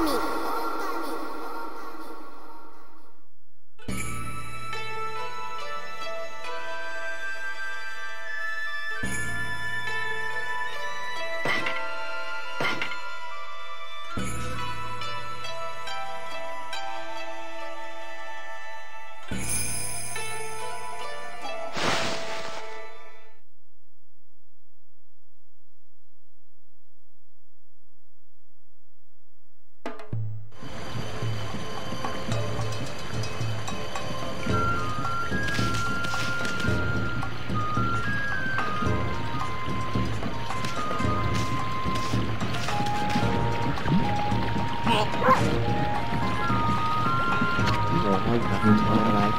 me. Nope.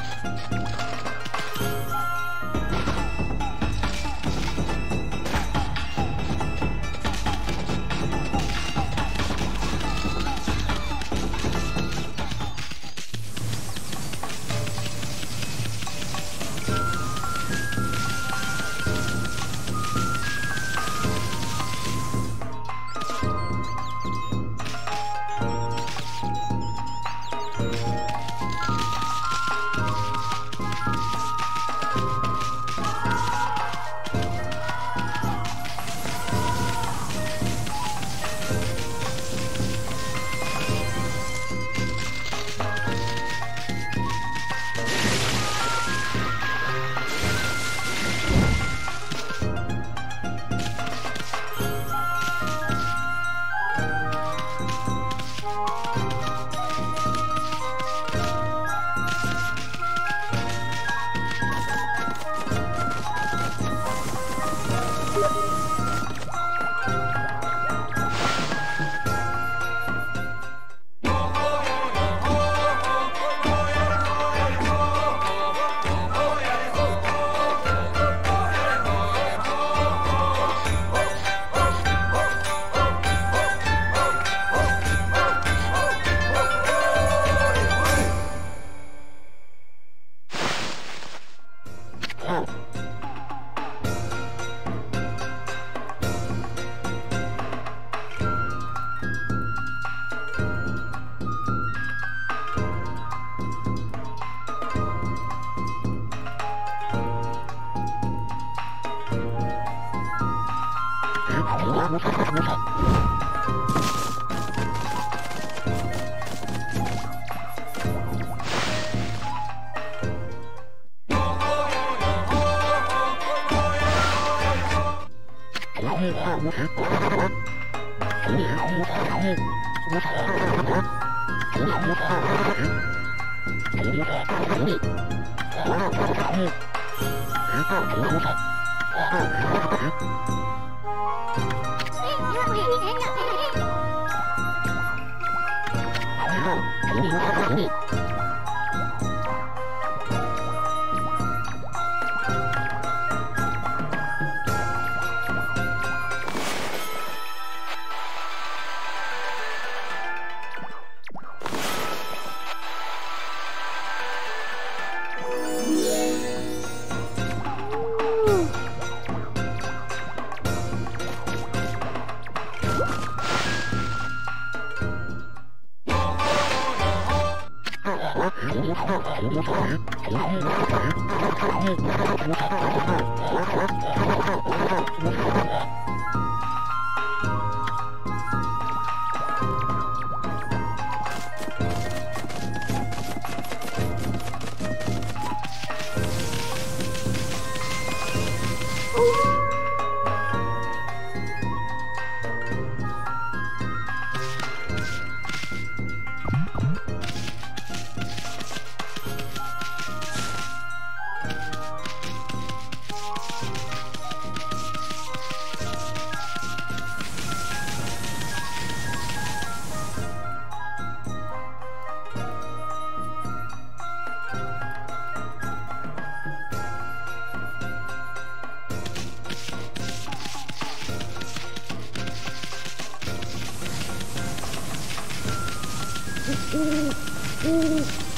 out. Thank you. Oh, my God. うん。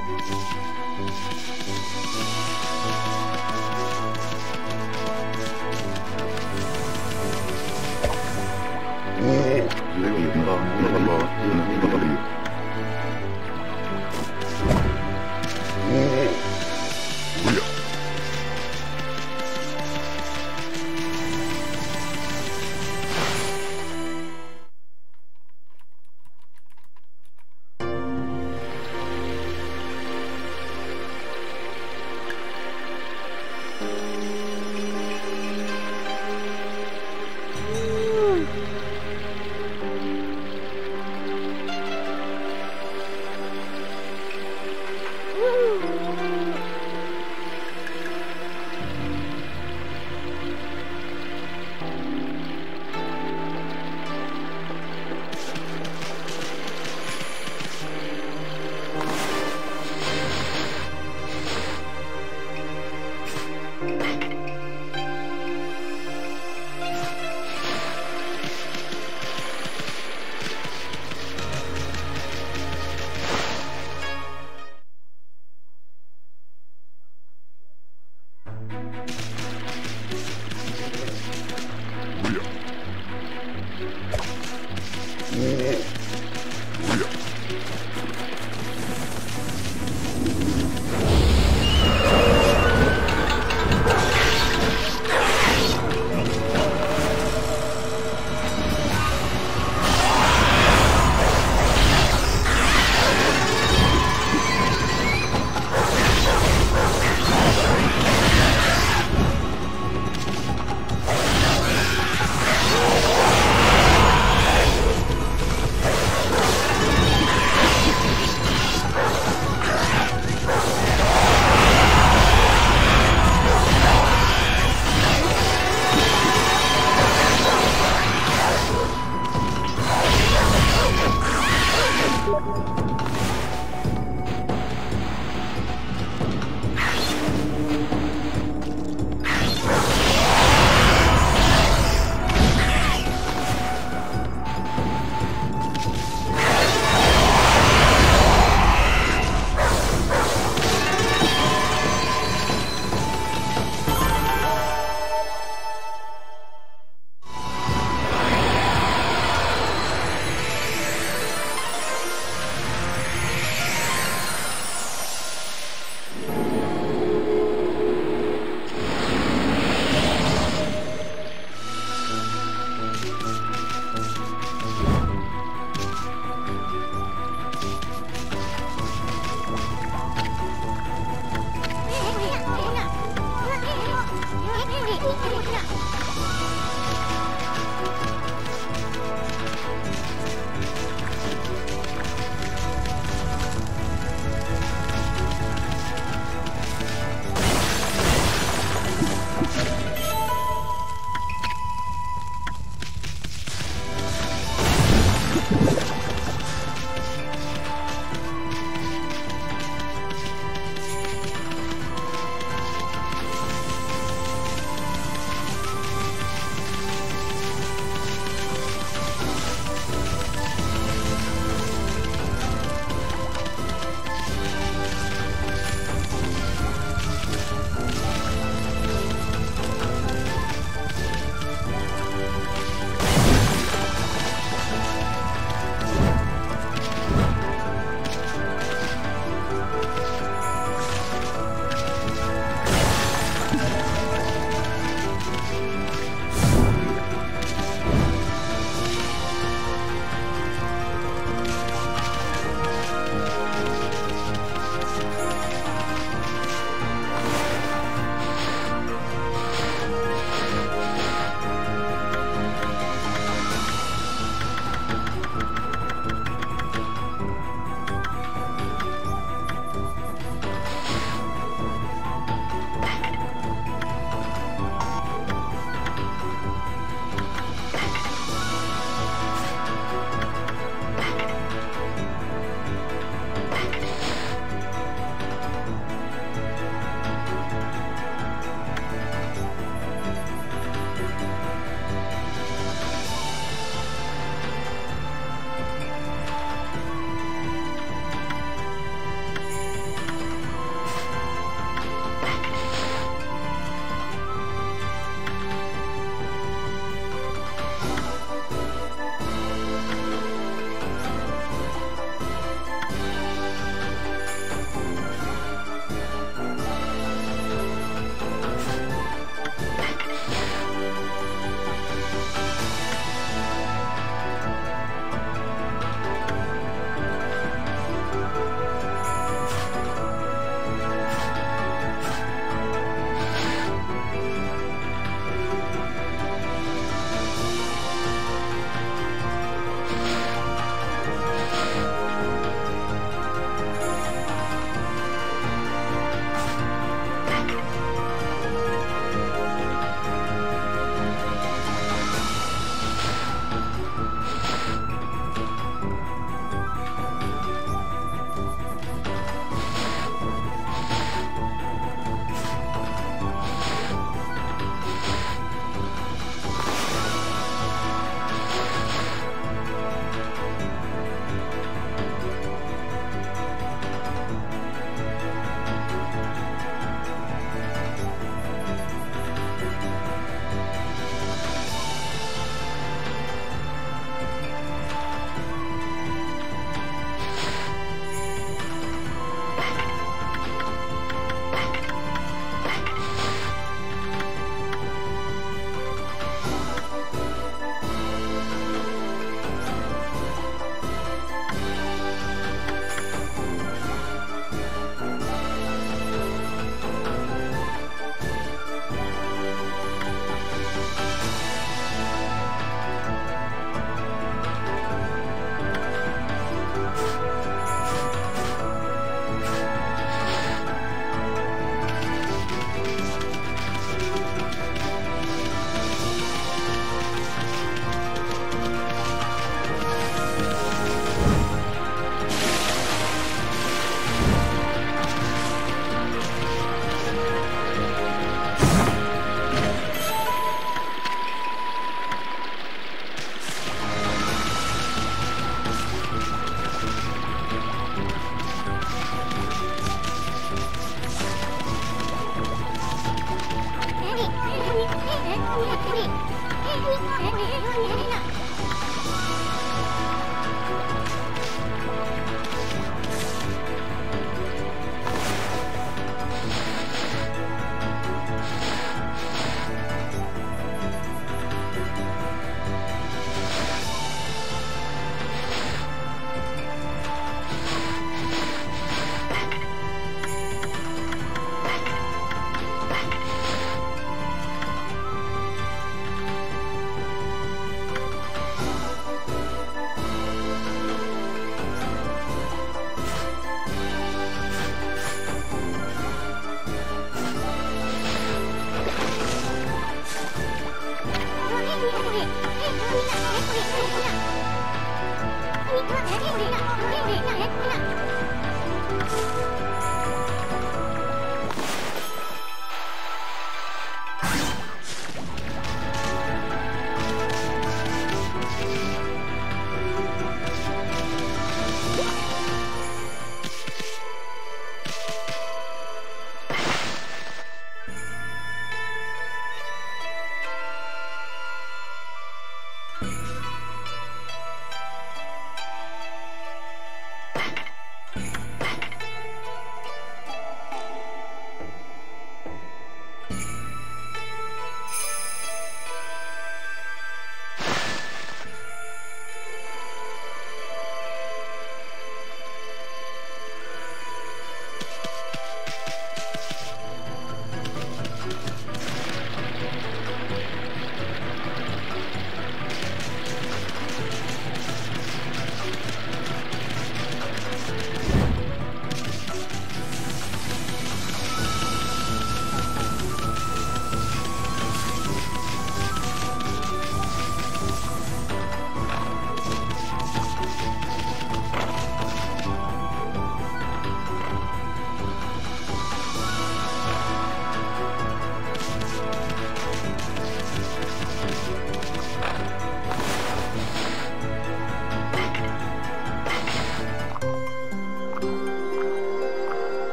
Oh.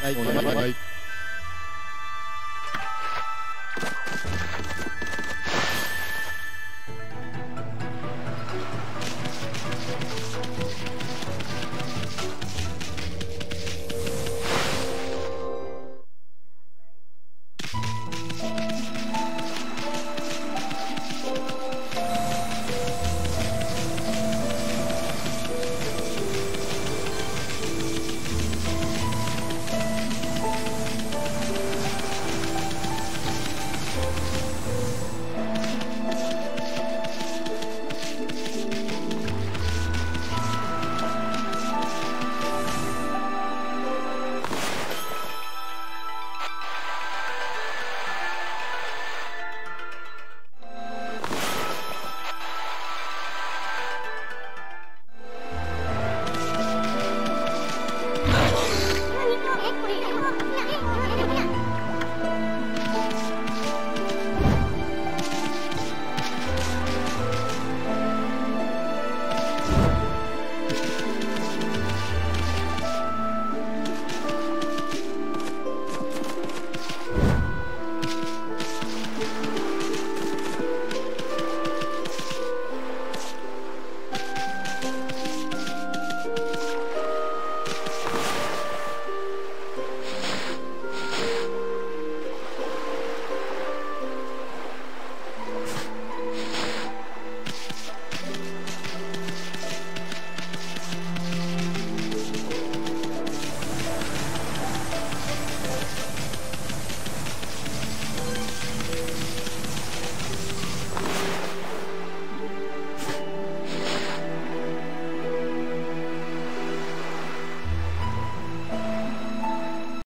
来，又来，又来，又来。